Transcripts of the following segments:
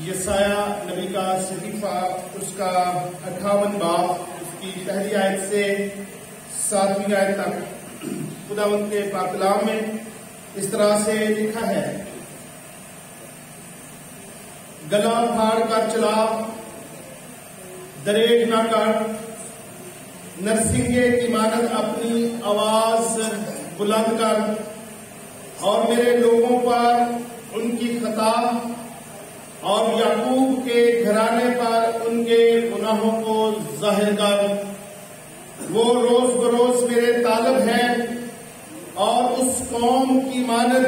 यसाया नबी का सहीफा उसका अट्ठावन बाप, उसकी पहली आयत से सातवीं आयत तक। खुदावंत के पाकलाम में इस तरह से लिखा है, गला फाड़ कर चला दरेक ना कर। नरसिंगे की मानद अपनी आवाज़ बुलंद कर, और मेरे लोगों पर उनकी खता और याकूब के घराने पर उनके गुनाहों को ज़ाहिर कर। वो रोज बरोज मेरे तालब है और उस कौम की मानद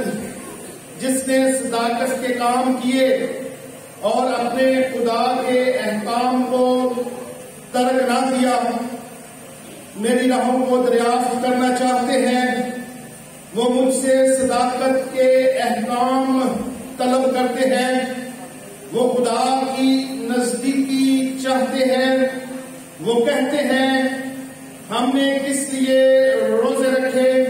जिसने सदाकत के काम किए और अपने खुदा के अहकाम को तर्क ना दिया। मेरी राहों को दरियाफ्त करना चाहते हैं। वो मुझसे सदाकत के अहकाम तलब करते हैं। वो खुदा की नजदीकी चाहते हैं, वो कहते हैं, हमने किस लिए रोज़े रखे,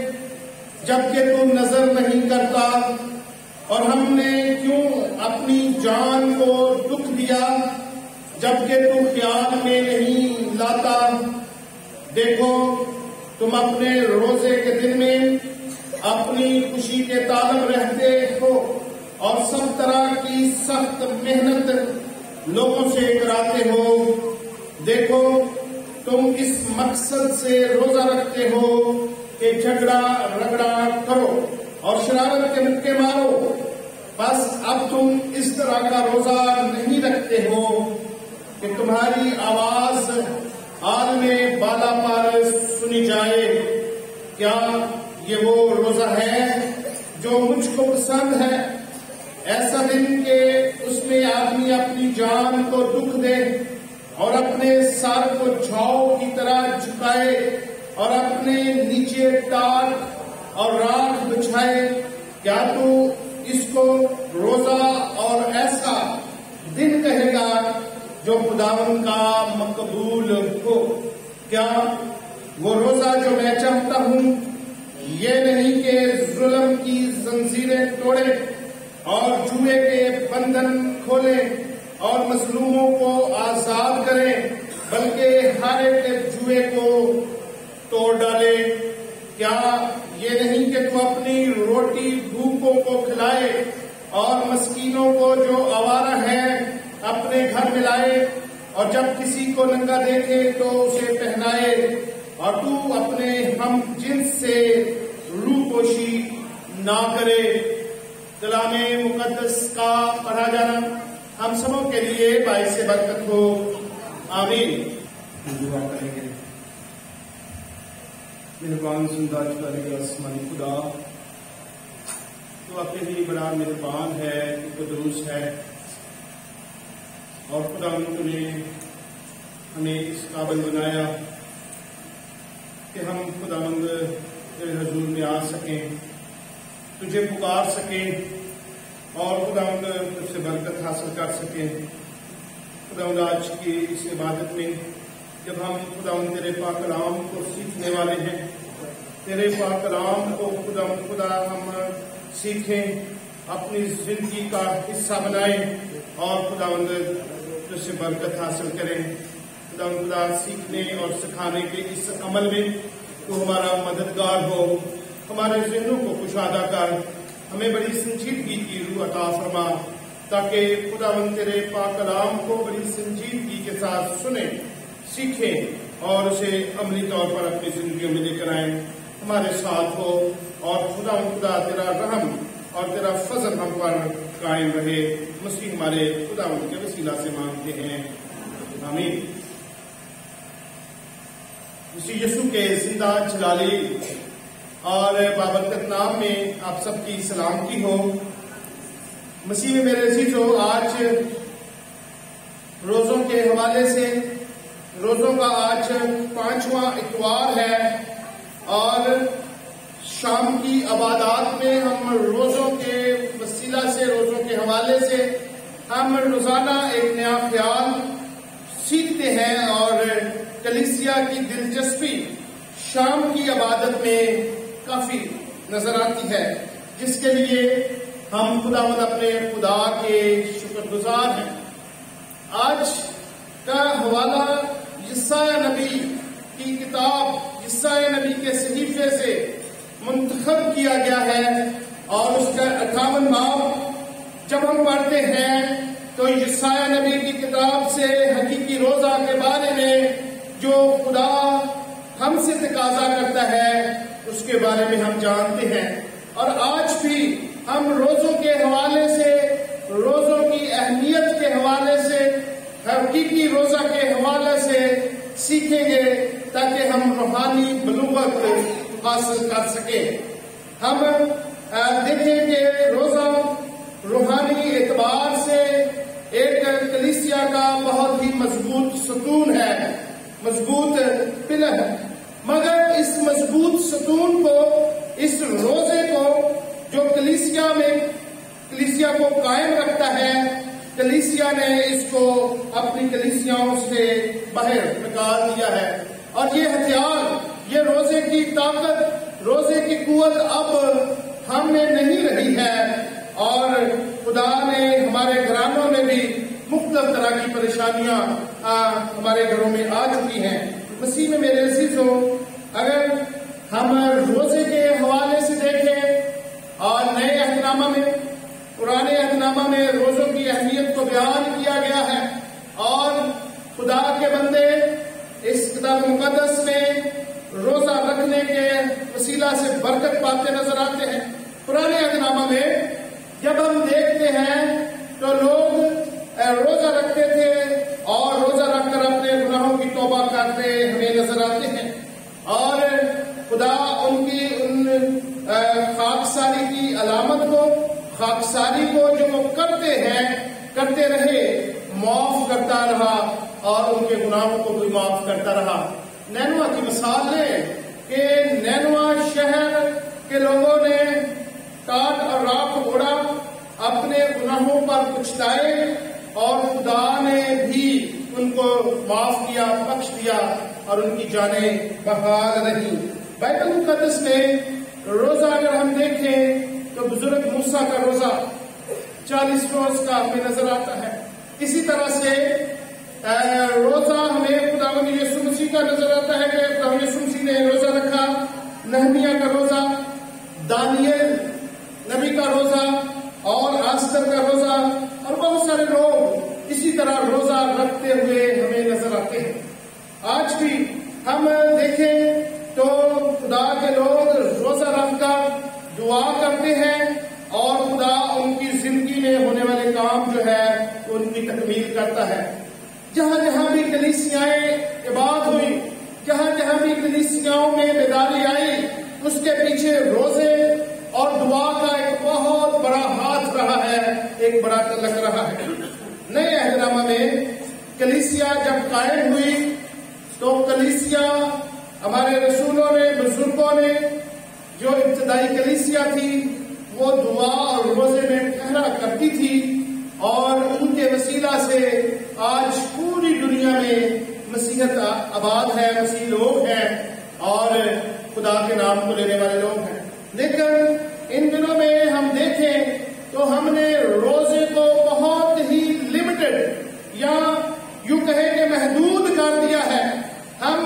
जबकि तू नज़र नहीं करता, और हमने क्यों अपनी जान को दुख दिया, जबकि तू ख्याल में नहीं लाता? देखो, तुम अपने रोज़े के दिन में अपनी खुशी के तालब रहते हो। और सब तरह की सख्त मेहनत लोगों से कराते हो। देखो, तुम इस मकसद से रोजा रखते हो कि झगड़ा रगड़ा करो और शरारत के मुक्के मारो। बस अब तुम इस तरह का रोजा नहीं रखते हो कि तुम्हारी आवाज़ आल में बाला पर सुनी जाए। क्या ये वो रोजा है जो मुझको पसंद है? ऐसा दिन के उसमें आदमी अपनी जान को दुख दे और अपने सर को छाव की तरह झुकाए और अपने नीचे टाट और राख बिछाए, क्या तू इसको रोजा और ऐसा दिन कहेगा जो खुदावन का मकबूल हो? क्या वो रोजा जो मैं चाहता हूँ, ये नहीं कि जुल्म की जंजीरें तोड़े? और जुए के बंधन खोले और मजलूमों को आज़ाद करें, बल्कि हर एक जुए को तोड़ डाले। क्या ये नहीं कि तू अपनी रोटी भूखों को खिलाए और मस्कीनों को जो आवारा है अपने घर में लाए, और जब किसी को नंगा देखे तो उसे पहनाए, और तू अपने हम जिन्स से रूपोशी ना करे। कलाम मुकदस का पढ़ा जाना हम सबों के लिए बाईस बरकत हो। आमीन। दुआ करेंगे। मेहरबान सुंदर आसमानी खुदा तो अपने लिए बड़ा मेहरबान है कदरूस है। और खुदा ने हमें इस काबिल बनाया कि हम खुदावंद तेरे हजूर में आ सकें। तुझे पुकार सकें और खुदावंद तुझसे बरकत हासिल कर सकें। खुदावंद आज की इस इबादत में जब हम खुदावंद तेरे पाक कलाम को सीखने वाले हैं, तेरे पाक कलाम को खुदा खुदा हम सीखें, अपनी ज़िंदगी का हिस्सा बनाएँ और खुदावंद तुझसे बरकत हासिल करें। खुदा खुदा सीखने और सिखाने के इस अमल में तो हमारा मददगार हो। हमारे जहनों को कुशादा कर। हमें बड़ी संजीदगी की रूह अता फरमा, ताकि खुदावंद तेरे पाक कलाम को बड़ी संजीदगी के साथ सुने, सीखें, और उसे अमली तौर पर अपनी ज़िंदगी में लेकर आए। हमारे साथ हो, और खुदा खुदा तेरा रहम और तेरा फजल हम पर कायम रहे। मसीह हमारे खुदा के वसीला से मांगते हैं। आमीन। मसीह यीशु के ज़िंदा जलाली और बाबरकत नाम में आप सबकी सलामती हो। मसीह में मेरे जो आज रोजों के हवाले से, रोजों का आज पांचवा इतवार है और शाम की अबादात में हम रोजों के वसीला से, रोजों के हवाले से हम रोज़ाना एक नया ख्याल सीखते हैं और कलिसिया की दिलचस्पी शाम की अबादत में काफ़ी नज़र आती है, जिसके लिए हम खुदावंद अपने खुदा के शुक्रगुजार हैं। आज का हवाला यसाया नबी की किताब यसाया नबी के सहीफे से मुंतखब किया गया है, और उसका अट्ठावन बाब जब हम पढ़ते हैं तो यसाया नबी की किताब से हकीकी रोजा के बारे में जो खुदा हमसे तकाजा करता है, उसके बारे में हम जानते हैं। और आज भी हम रोजों के हवाले से, रोजों की अहमियत के हवाले से, हकीकी रोजा के हवाले से सीखेंगे, ताकि हम रूहानी बलूगत हासिल कर सके। हम देखेंगे रोजा रूहानी एतबार से एक कलिसिया का बहुत ही मज़बूत सतून है, मज़बूत पिलर मगर इस मज़बूत सतून को, इस रोज़े को जो कलिसिया में, कलिसिया को कायम रखता है, कलिसिया ने इसको अपनी कलिसियाओं से बाहर निकाल दिया है। और ये हथियार, ये रोज़े की ताकत, रोज़े की कुत अब हम में नहीं रही है। और खुदा ने हमारे घरानों में भी मुख्तल तरह की परेशानियाँ हमारे घरों में आ चुकी हैं। मसीह में मेरे अज़ीज़ हो, अगर हम रोज़े के हवाले से देखें और नए अहदनामा में, पुराने अहदनामा में रोजों की अहमियत को बयान किया गया है और खुदा के बंदे इस किताब मुकदस में रोजा रखने के वसीला से बरकत पाते नज़र आते हैं। पुराने अहदनामा में जब हम देखते हैं तो लोग रोजा रखते थे और रोजा रखकर अपने गुनाहों की तोबा करते हमें नज़र आते हैं। और खुदा उनकी उन खाकसारी की अलामत को, खाकसारी को जो वो करते हैं, करते रहे, माफ़ करता रहा और उनके गुनाहों को भी माफ़ करता रहा। नैनवा की मिसाल लें कि नैनवा शहर के लोगों ने काट और राख उड़ा अपने गुनाहों पर पुछताए और खुदा ने भी उनको माफ़ किया बख्श दिया और उनकी जाने बहाल रही। बाइबल मुकदस में रोजा अगर हम देखें तो बुज़ुर्ग मूसा का रोजा चालीस रोज का हमें नज़र आता है। इसी तरह से रोजा हमें खुदावन यीशु मसीह का नज़र आता है कि खुदावन यीशु मसीह ने रोजा रखा। नहमिया का रोजा दानियल नबी का रोजा और आस्तर का रोजा और बहुत सारे लोग इसी तरह रोजा रखते हुए हमें नज़र आते हैं। आज भी हम देखें तो खुदा के लोग रोजा रखकर दुआ करते हैं और खुदा उनकी ज़िंदगी में होने वाले काम जो है, उनकी तकमील करता है। जहाँ जहाँ भी कलिसियाएँ बात हुई, जहाँ जहाँ भी कलिसियाओं में बेदारी आई, उसके पीछे रोज़े और दुआ का एक बहुत बड़ा हाथ रहा है, एक बड़ा लग रहा है। नए अहदनामा में कलिसिया जब कायम हुई तो कलिसिया हमारे रसूलों ने, बुज़ुर्गों ने, जो इब्तदाई कलिसिया थी, वो दुआ और रोज़े में ठहरा करती थी और उनके वसीला से आज पूरी दुनिया में मसीहत आबाद है, मसीह लोग हैं और खुदा के नाम को लेने वाले लोग हैं। लेकिन इन दिनों में हम देखें तो हमने रोज़े को या यू कहे कि महदूद कर दिया है। हम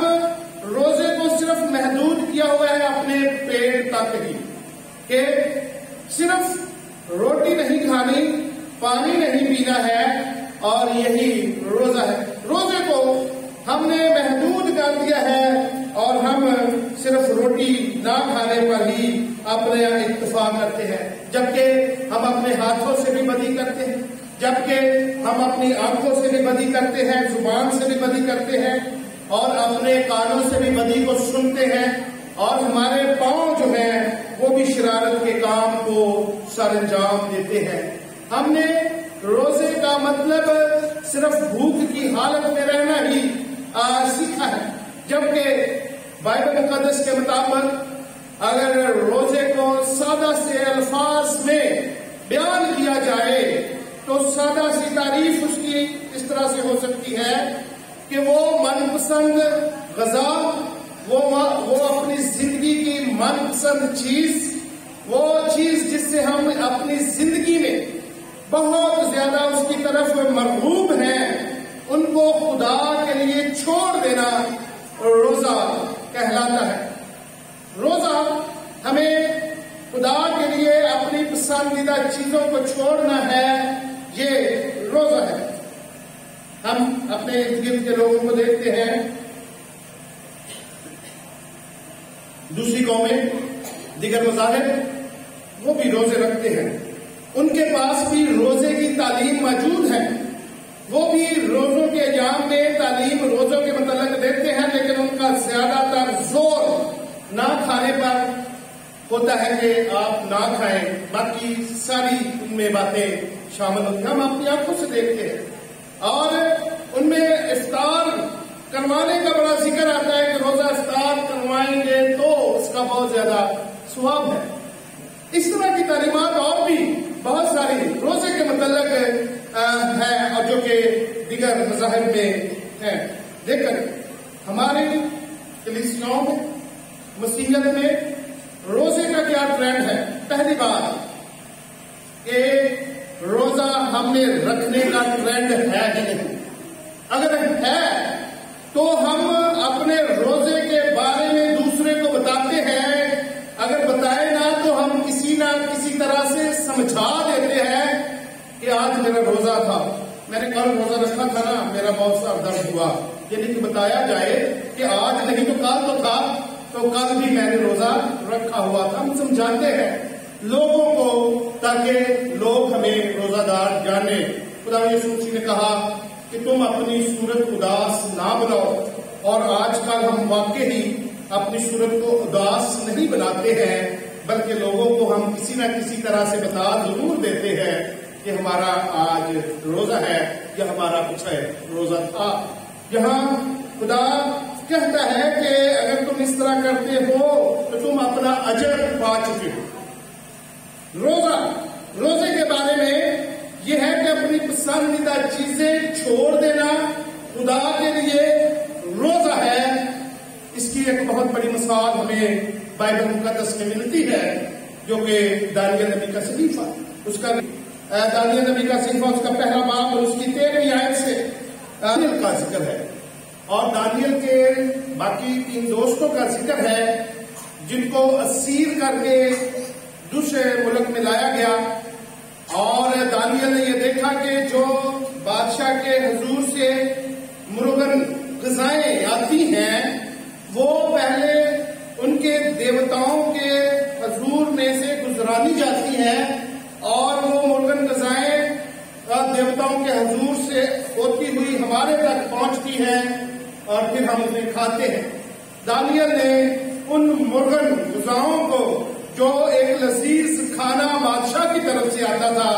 रोज़े को सिर्फ़ महदूद किया हुआ है अपने पेट तक ही, कि सिर्फ़ रोटी नहीं खानी, पानी नहीं पीना है और यही रोजा है। रोज़े को हमने महदूद कर दिया है और हम सिर्फ़ रोटी ना खाने पर ही अपने इतफाक करते हैं, जबकि हम अपने हाथों से भी बदी करते हैं। जबकि हम अपनी आँखों से भी बदी करते हैं ज़ुबान से भी बदी करते हैं और अपने कानों से भी बदी को सुनते हैं और हमारे पाँव जो है वो भी शरारत के काम को सर अंजाम देते हैं। हमने रोज़े का मतलब सिर्फ़ भूख की हालत में रहना ही आ, सीखा है। जबकि बाइबल मुकदस के मुताबिक अगर रोज़े को सादा से अल्फाज में बयान किया जाए तो सादा सी तारीफ़ उसकी इस तरह से हो सकती है कि वो मनपसंद गजा, वो वो अपनी ज़िंदगी की मनपसंद चीज़, वो चीज़ जिससे हम अपनी ज़िंदगी में बहुत ज़्यादा उसकी तरफ़ मरगूब हैं, उनको खुदा के लिए छोड़ देना रोजा कहलाता है। रोजा हमें खुदा के लिए अपनी पसंदीदा चीज़ों को छोड़ना है ये रोजा है। हम अपने इर्द के लोगों को देखते हैं। दूसरी कौमें, दिगर मजाहब वो भी रोज़े रखते हैं। उनके पास भी रोज़े की तालीम मौजूद है। वो भी रोजों के अजाम में तालीम रोजों के मतलब देते हैं, लेकिन उनका ज़्यादातर ज़ोर ना खाने पर होता है कि आप ना खाएँ, बाकी सारी उनमें बातें शामिल होती हैं। हम अपनी आँखों से देखते हैं। और उनमें इफ्तार करवाने का बड़ा ज़िक्र आता है कि रोजा इफ्तार करवाएँगे तो उसका बहुत ज़्यादा स्वाब है। इस तरह की तालीमत और भी बहुत सारी रोज़े के मतलब है और जो कि दिगर मजाहब में है। देखकर हमारे कलिसियाओं में, मसीहत में रोज़े का क्या ट्रेंड है? पहली बात कि रोजा हमने रखने का ट्रेंड है ही नहीं। अगर है तो हम अपने रोज़े के बारे में दूसरे को बताते हैं। अगर बताए ना तो हम किसी ना किसी तरह से समझा देते हैं कि आज मेरा रोजा था। मैंने कल रोजा रखा था ना, मेरा बहुत सा दर्द हुआ। यानी कि बताया जाए कि आज नहीं तो कल तो था। तो कल भी मैंने रोजा रखा हुआ था। हम समझाते हैं, लोगों को, ताकि लोग हमें रोजादार जाने। खुदा यीशु ने कहा कि तुम अपनी सूरत उदास ना बनाओ। और आजकल हम वाकई ही अपनी सूरत को उदास नहीं बनाते हैं, बल्कि लोगों को हम किसी न किसी तरह से बता ज़रूर देते हैं कि हमारा आज रोजा है, या हमारा कुछ है, रोजा था। यहाँ खुदा कहता है कि अगर तुम इस तरह करते हो तो तुम अपना अजर पा चुके हो। रोजा, रोज़े के बारे में यह है कि अपनी पसंदीदा चीज़ें छोड़ देना खुदा के लिए रोजा है। इसकी एक बहुत बड़ी मिसाल हमें बाइबल मुकदस में मिलती है, जो कि दानिया नबी का सहीफा उसका दानिया नबी का सहीफा उसका पहला बाप और उसकी तेरहवीं आयत से का ज़िक्र है। और दानियल के बाकी तीन दोस्तों का ज़िक्र है, जिनको असीर करके दूसरे मुल्क में लाया गया। और दानियल ने यह देखा कि जो बादशाह के हजूर से मुर्गन गजाएँ आती हैं, वो पहले उनके देवताओं के हजूर में से गुजरानी जाती हैं और वो मुर्गन गजाएँ देवताओं के हजूर से होती हुई हमारे तक पहुँचती हैं। और फिर हम उन्हें खाते हैं। दानियल ने उन मुर्गन गुजाओं को, जो एक लजीज खाना बादशाह की तरफ़ से आता था,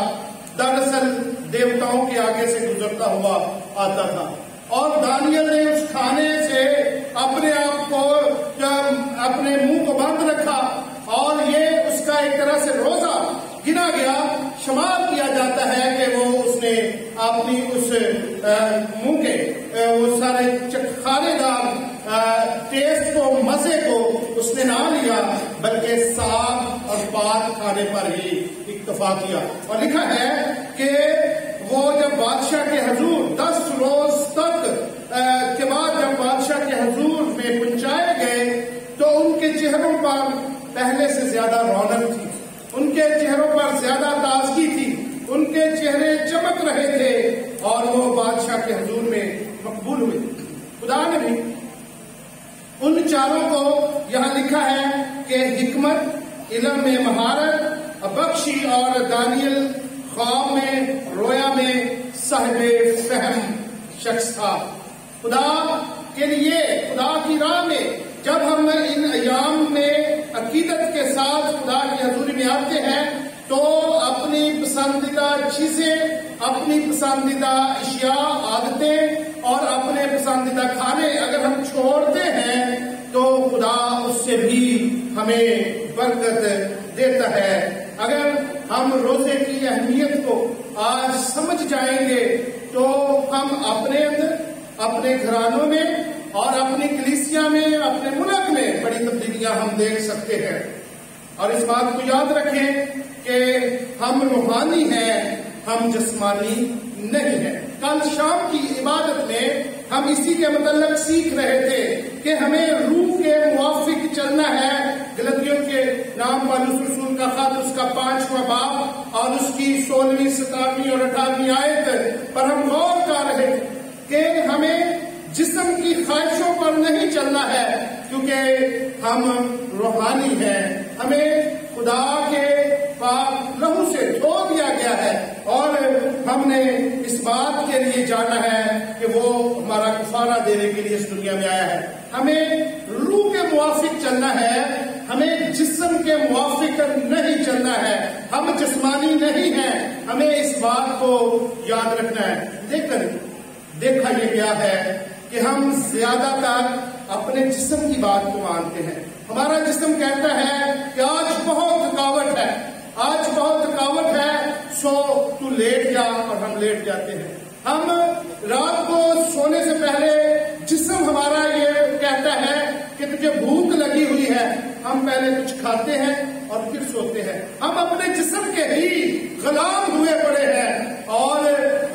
दरअसल देवताओं के आगे से गुजरता हुआ आता था। और दानियल ने उस खाने से अपने आप को अपने मुँह को बंद रखा और ये उसका एक तरह से रोजा गिना गया, शुमार किया जाता है कि वो उसने अपनी उस मुँह के वो सारे खानेदार टेस्ट को, मज़े को उसने ना लिया, बल्कि साग और पात खाने पर ही इतफा किया। और लिखा है कि वो जब बादशाह के हजूर दस रोज तक के बाद जब बादशाह के हजूर में पहुँचाए गए तो उनके चेहरों पर पहले से ज़्यादा रौनक थी। उनके चेहरों पर ज़्यादा ताजगी उनके चेहरे चमक रहे थे और वो बादशाह के हजूर में मकबूल हुए। खुदा ने भी उन चारों को यहाँ लिखा है कि हिकमत, इलम में महारत, बख्शी और दानियल ख्वाब में, रोया में साहिब फहम शख्स था। खुदा के लिए, खुदा की राह में जब हम इन अयाम में अकीदत के साथ खुदा की हजूरी में आते हैं तो अपनी पसंदीदा चीज़ें, अपनी पसंदीदा अशिया, आदतें और अपने पसंदीदा खाने अगर हम छोड़ते हैं तो खुदा उससे भी हमें बरकत देता है। अगर हम रोज़े की अहमियत को आज समझ जाएँगे तो हम अपने अंदर, अपने घरानों में और अपनी कलिसिया में, अपने मुल्क में बड़ी तब्दीलियाँ हम देख सकते हैं। और इस बात को याद रखें कि हम रूहानी हैं, हम जिस्मानी नहीं है। कल शाम की इबादत में हम इसी के मतलब सीख रहे थे कि हमें रूह के मुआफिक चलना है। गलतियों के नाम पर रसूल का खत उसका पांचवा बाप और उसकी सोलहवीं सतारवीं और अठारहवीं आयत पर हम गौर कर रहे कि हमें जिस्म की ख्वाहिशों पर नहीं चलना है, क्योंकि हम रूहानी हैं। हमें खुदा के पाप लहू से धो दिया गया है और हमने इस बात के लिए जाना है कि वो हमारा कुफारा देने के लिए इस दुनिया में आया है। हमें रूह के मुआफिक चलना है, हमें जिस्म के मुआफिक नहीं चलना है, हम जिस्मानी नहीं हैं, हमें इस बात को याद रखना है। लेकिन देखा यह गया है कि हम ज़्यादातर अपने जिस्म की बात को मानते हैं। हमारा जिसम कहता है कि आज बहुत थकावट है। आज बहुत थकावट है। सो, तू लेट जा और हम लेट जाते हैं। हम रात को सोने से पहले जिसम हमारा ये कहता है कि तुझे भूख लगी हुई है। हम पहले कुछ खाते हैं और फिर सोते हैं। हम अपने जिसम के ही गुलाम हुए पड़े हैं और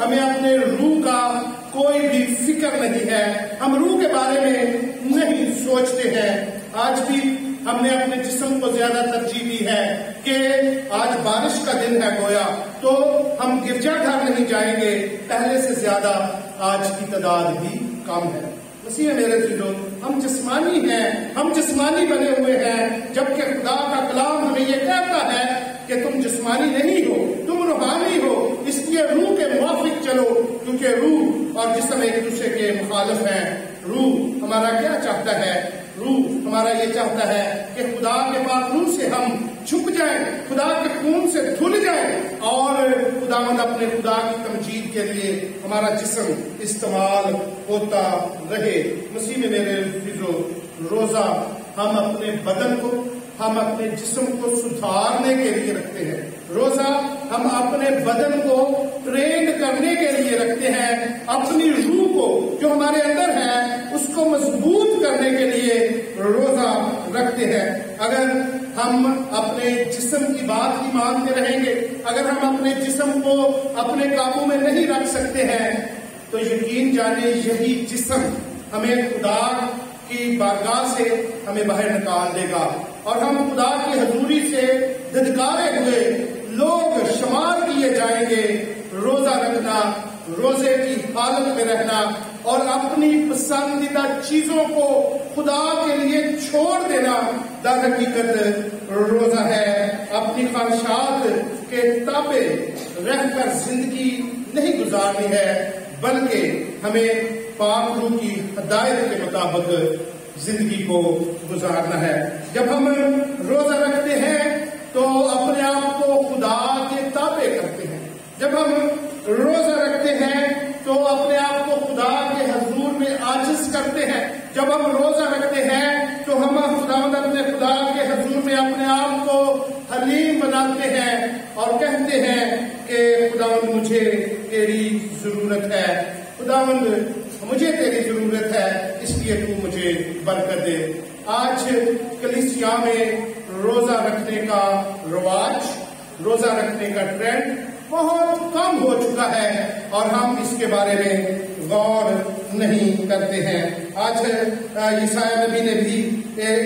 हमें अपने रूह का कोई भी फ़िक्र नहीं है। हम रूह के बारे में नहीं सोचते हैं। आज भी हमने अपने जिस्म को ज़्यादा तरजीह दी है कि आज बारिश का दिन है गोया तो हम गिरजाघर नहीं जाएँगे। पहले से ज़्यादा आज की तादाद भी कम है। उसी मेरे दिलों हम जिस्मानी हैं, हम जिस्मानी बने हुए हैं, जबकि खुदा का कलाम हमें ये कहता है कि तुम जिस्मानी नहीं हो, तुम रूहानी हो, इसलिए रूह के मुआफिक चलो, क्योंकि रूह और जिसम एक दूसरे के मुखालफ है। रूह हमारा क्या चाहता है? रूह हमारा ये चाहता है कि खुदा के रूह से हम छुप जाएँ, खुदा के खून से धुल जाएँ और खुदावंद अपने खुदा की तमजीद के लिए हमारा जिसम इस्तेमाल होता रहे। मसीह में मेरे रोजा हम अपने बदन को, हम अपने जिसम को सुधारने के लिए रखते हैं। रोजा हम अपने बदन को ट्रेन करने के लिए रखते हैं, अपनी रूह को, जो हमारे अंदर है, उसको मज़बूत करने के लिए रोजा रखते हैं। अगर हम अपने जिस्म की बात ही मानते रहेंगे, अगर हम अपने जिस्म को अपने काबू में नहीं रख सकते हैं तो यकीन जाने यही जिस्म हमें खुदा की बारगाह से हमें बाहर निकाल देगा। और हम खुदा की हजूरी से धदकारे हुए लोग शुमार किए जाएँगे। रोजा रखना, रोज़े की हालत में रहना और अपनी पसंदीदा चीज़ों को खुदा के लिए छोड़ देना दर हकीकत रोजा है। अपनी ख्वाहिशात के ताबे रहकर ज़िंदगी नहीं गुजारनी है, बल्कि हमें पाक की हदायत के मुताबिक ज़िंदगी को गुजारना है। जब हम रोजा रखते हैं तो अपने आप को खुदा के ताबे करते हैं जब हम रोजा रखते हैं तो अपने आप को खुदा के हजूर में आजिज करते हैं। जब हम रोजा रखते हैं तो हम खुदा अपने खुदा के हजूर में अपने आप को हलीम बनाते हैं और कहते हैं कि खुदा मुझे तेरी ज़रूरत है। खुदावंद, मुझे तेरी ज़रूरत है, इसलिए तू मुझे बरकत दे। आज कलिसिया में रोजा रखने का रवाज, रोजा रखने का ट्रेंड बहुत कम हो चुका है और हम इसके बारे में गौर नहीं करते हैं। आज ईसाया नबी ने भी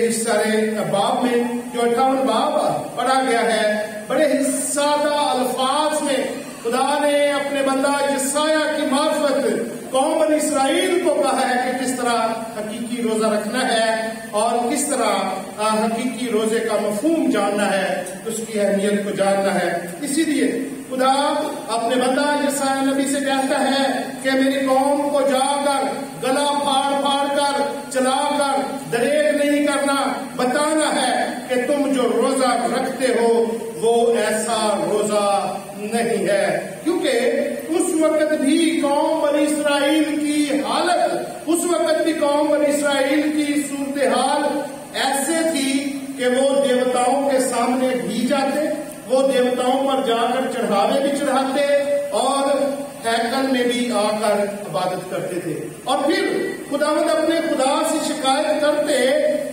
इस सारे बाब में जो अठावन बाब पढ़ा गया है, बड़े ही सादा अल्फाज में खुदा ने अपने बंदा ईसाया की मार्फत कौम इसराइल को कहा है कि किस तरह हकीकी रोजा रखना है और किस तरह हकीकी रोज़े का मफहूम जानना है, उसकी अहमियत को जानना है। इसीलिए खुदा अपने बंदा जैसा नबी से कहता है कि मेरी कौम को जाकर, गला फाड़ फाड़ कर, चलाकर दरेक नहीं करना, बताना है कि तुम जो रोजा रखते हो, वो ऐसा रोजा नहीं है। क्योंकि उस वक्त भी कौम बनी इसराइल की हालत, उस वक्त भी कौम बनी इसराइल की सूरत हाल ऐसे थी कि वो देवताओं के सामने भी जाते वो देवताओं पर जाकर चढ़ावे भी चढ़ाते और हैकल में भी आकर इबादत करते थे। और फिर खुदावंद अपने खुदा से शिकायत करते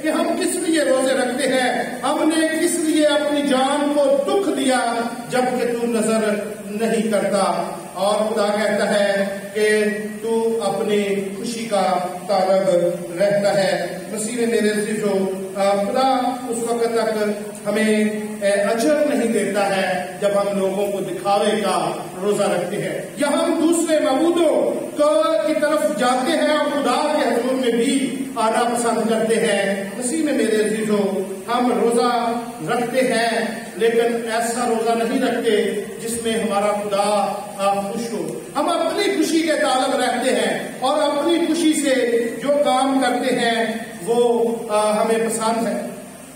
कि हम किस लिए रोज़े रखते हैं? हमने किस लिए अपनी जान को दुख दिया, जबकि तू नज़र नहीं करता। और खुदा कहता है कि तू अपनी खुशी का तालब रहता है। मसीह मेरे जो खुदा उस वक्त तक हमें अजर नहीं देता है जब हम लोगों को दिखावे का रोजा रखते हैं। या हम दूसरे मबूदों की तरफ़ जाते हैं और खुदा के हजूर में भी आना पसंद करते हैं। उसी में मेरे चीज़ों हम रोजा रखते हैं। लेकिन ऐसा रोजा नहीं रखते जिसमें हमारा खुदा खुश हो। हम अपनी खुशी के तालब रहते हैं और अपनी खुशी से जो काम करते हैं वो आ, हमें पसंद है।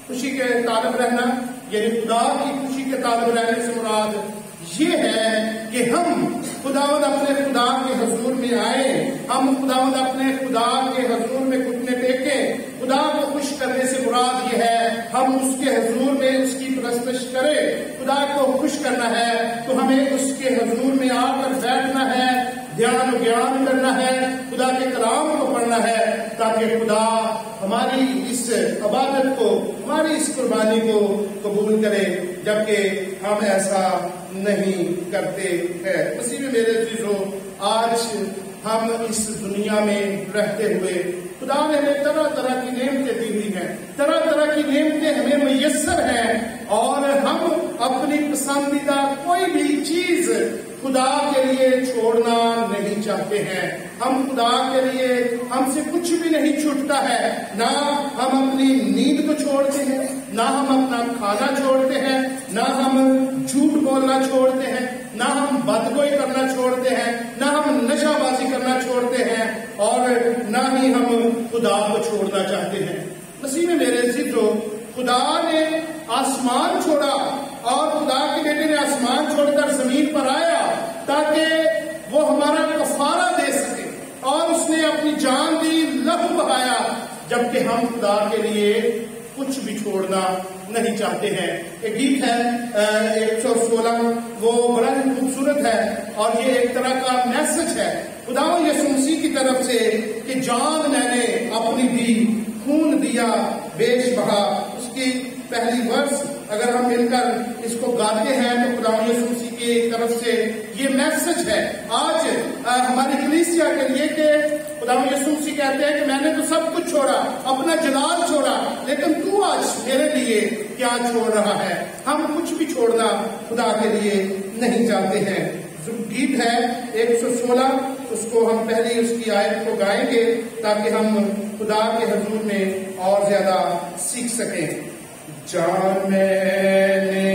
खुशी के तालब रहना यानी खुदा की खुशी के तालब रहने से मुराद ये है कि हम खुदावंद अपने खुदा के हजूर में आए हम खुदावंद अपने खुदा के हजूर में घुटने टेके खुदा को खुश करने से मुराद ये है हम उसके हजूर प्रस्तश करें, खुदा को खुश करना है तो हमें उसके हजूर में आकर बैठना है ध्यान ज्ञान करना है, खुदा के कलाम को पढ़ना है, ताकि खुदा हमारी इस अबादत को, हमारी इस कुर्बानी को कबूल करे, जबकि हम ऐसा नहीं करते हैं। उसी में मेरे चीज़ों, आज हम इस दुनिया में रहते हुए खुदा ने हमें तरह तरह की नेमतें दी हुई हैं। तरह तरह की नेमतें हमें मैसर हैं और हम अपनी पसंदीदा कोई भी चीज़ खुदा के लिए छोड़ना नहीं चाहते हैं। हम खुदा के लिए हमसे कुछ भी नहीं छूटता है। ना हम अपनी नींद को छोड़ते हैं, ना हम अपना खाना छोड़ते हैं, ना हम झूठ बोलना छोड़ते हैं। ना हम बदगोई करना छोड़ते हैं, ना हम नशाबाजी करना छोड़ते हैं और ना ही हम खुदा को छोड़ना चाहते हैं। मसीह में मेरे ज़िक्र खुदा ने आसमान छोड़ा और खुदा के बेटे ने आसमान छोड़कर ज़मीन पर आया ताकि वो हमारा कफारा दे सके और उसने अपनी जान दी, लहू बहाया, जबकि हम खुदा के लिए कुछ भी छोड़ना नहीं चाहते हैं। एक गीत है एक सौ सोलह, वो बड़ा ही खूबसूरत है और ये एक तरह का मैसेज है। खुदा यसुमसी की तरफ़ से कि जान मैंने अपनी दी खून दिया, बेश बहा। उसकी पहली वर्ष अगर हम मिलकर इसको गाते हैं तो खुदा यसुमसी की तरफ़ से ये मैसेज है। आज हमारी कलीसिया के लिए कि खुदा यसुमसी कहते हैं कि मैंने तो सब कुछ छोड़ा, अपना जलाल छोड़ा, लेकिन तू आज मेरे लिए क्या छोड़ रहा है? हम कुछ भी छोड़ना खुदा के लिए नहीं चाहते हैं। जो गीत है 116 उसको हम पहले उसकी आयत को गाएँगे ताकि हम खुदा के हजूर में और ज़्यादा सीख सकें। जान मैंने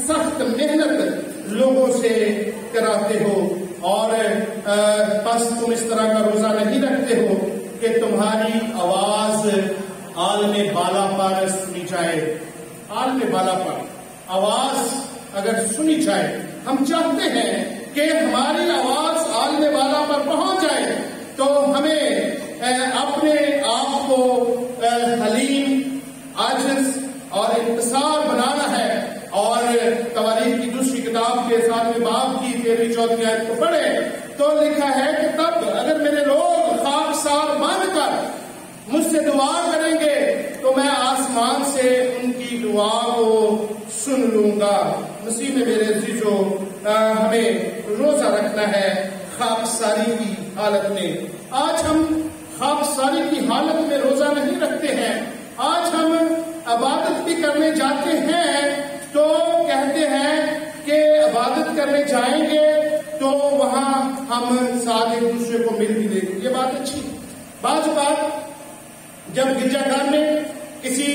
सख्त मेहनत लोगों से कराते हो और बस तुम इस तरह का रोजा नहीं रखते हो कि तुम्हारी आवाज़ आल में बाला पर सुनी जाए। आल में बाला पर। आवाज़ अगर सुनी जाए, हम चाहते हैं कि हमारी आवाज़ आल में बाला पर पहुँच जाए तो हमें अपने आप को हलीम, आजिज और इंतज़ार बनाना है। और तवारीख की दूसरी किताब के साथ में बाप की तेरहवीं चौथी आयत को पढ़े तो लिखा है कि तब अगर मेरे लोग खाक सार कर मुझसे दुआ करेंगे तो मैं आसमान से उनकी दुआ को सुन लूँगा। उसी में मेरे जीजो हमें रोजा रखना है खाकसारी की हालत में। आज हम खाकसारी की हालत में रोजा नहीं रखते हैं, आज हम इबादत भी करने जाते हैं तो कहते हैं कि इबादत करने जाएँगे तो वहाँ हम साथ एक दूसरे को मिल भी देंगे। ये बात अच्छी बात बात, जब गिरजाघर में किसी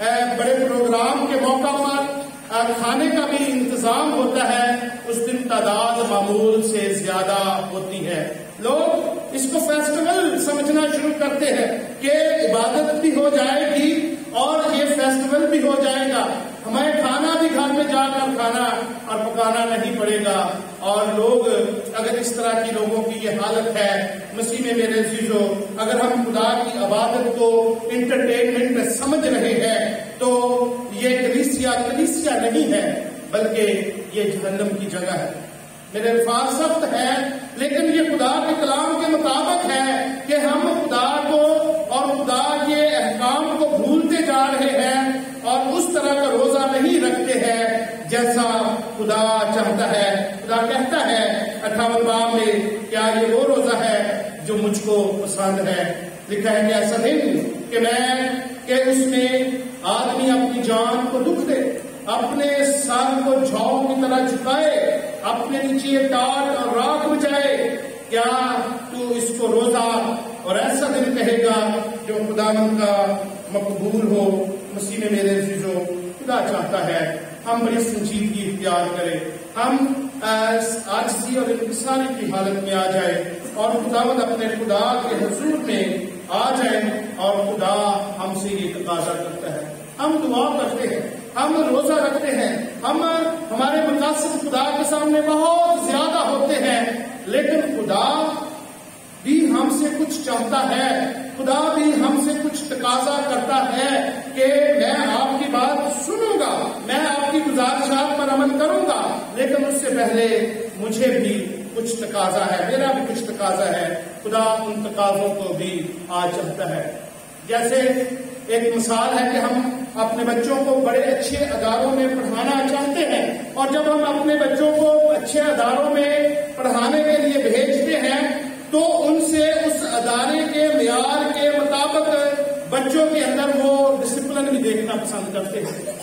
बड़े प्रोग्राम के मौका पर खाने का भी इंतज़ाम होता है, उस दिन तादाद मामूल से ज़्यादा होती है। लोग इसको फेस्टिवल समझना शुरू करते हैं कि इबादत भी हो जाएगी और ये फेस्टिवल भी हो जाएगा। हमें खाना भी घर में जाकर खाना और पकाना नहीं पड़ेगा। और लोग, अगर इस तरह की लोगों की ये हालत है, मसीह में मेरे चीज़ों अगर हम खुदा की इबादत को इंटरटेनमेंट में समझ रहे हैं तो ये कलिसिया कलिसिया नहीं है, बल्कि ये जहन्नम की जगह है। मेरे अल्फाज सख्त है, लेकिन ये खुदा के कलाम के मुताबिक है कि हम खुदा को खुदा के अहकाम को भूलते जा रहे हैं और उस तरह का रोजा नहीं रखते हैं जैसा खुदा चाहता है। खुदा कहता है अठावन बाब में, क्या ये वो रोजा है जो मुझको पसंद है? लिखा है कि ऐसा नहीं कि मैं, कि उसमें आदमी अपनी जान को दुख दे, अपने सर को झाओ की तरह झुकाए, अपने नीचे टाट और राख बजाए क्या तू इसको रोजा और ऐसा दिन कहेगा जो खुदा का मकबूल हो मसीह में मेरे जो खुदा चाहता है, हम बड़ी संजीदगी इख्तियार करें। हम आज सी और इंसानी की हालत में आ जाए और खुदावत अपने खुदा के हजूर में आ जाए और खुदा हमसे ये तकाजा करता है। हम दुआ करते हैं, हम रोजा रखते हैं, हम, हमारे मुतासिर खुदा के सामने बहुत ज़्यादा होते हैं, लेकिन खुदा भी हमसे कुछ चाहता है। खुदा भी हमसे कुछ तकाजा करता है कि मैं आपकी बात सुनूँगा, मैं आपकी गुजारिशात पर अमल करूँगा। लेकिन उससे पहले मुझे भी कुछ तकाजा है, मेरा भी कुछ तकाजा है। खुदा उन तकाजों को भी आज चाहता है। जैसे एक मिसाल है कि हम अपने बच्चों को बड़े अच्छे अदारों में पढ़ाना चाहते हैं, और जब हम अपने बच्चों को अच्छे अदारों में पढ़ाने के लिए भेजते हैं तो उनसे उस अदारे के मैार के मुताबिक बच्चों के अंदर वो डिसिप्लिन भी देखना पसंद करते हैं।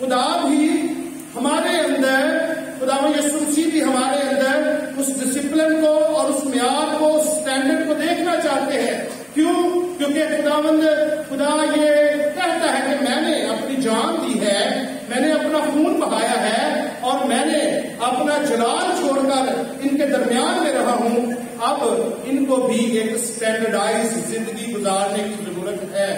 खुदा भी हमारे अंदर, खुदा यसुमसी भी हमारे अंदर उस डिसिप्लिन को और उस मैार को उस स्टैंडर्ड को देखना चाहते हैं। क्यों? क्योंकि खुदावंद खुदा ये कहता है कि मैंने अपनी जान दी है, मैंने अपना खून बहाया है और मैंने अपना जलाल छोड़कर इनके हूँ अब इनको भी एक स्टैंडर्डाइज ज़िंदगी गुजारने की ज़रूरत है।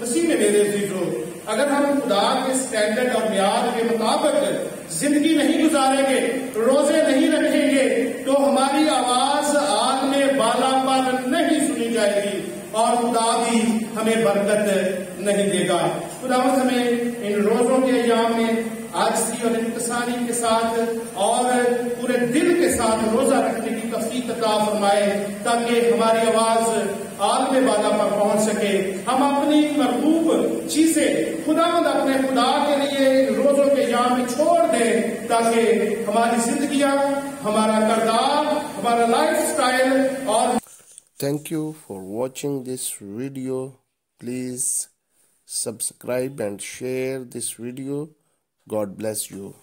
मसीह में मेरे जीजो अगर हम खुदा के स्टैंडर्ड और म्यार के मुताबिक ज़िंदगी नहीं गुजारेंगे, रोज़े नहीं रखेंगे तो हमारी आवाज़ आग में बाला पर नहीं सुनी जाएगी और खुदा भी हमें बरकत नहीं देगा। खुदा हमें इन रोजों के अयाम में आजसी और इंतसानी के साथ और पूरे दिल के साथ रोजा रखने की तफसीक फरमाए, ताकि हमारी आवाज़ आलम बाला पर पहुँच सके हम अपनी मरबूब चीज़ें खुदावंद अपने खुदा के लिए रोजों के यहाँ में छोड़ दें, ताकि हमारी जिंदगियाँ, हमारा करदार, हमारा लाइफ स्टाइल और Thank you for watching this video. Please subscribe and share this video. God bless you.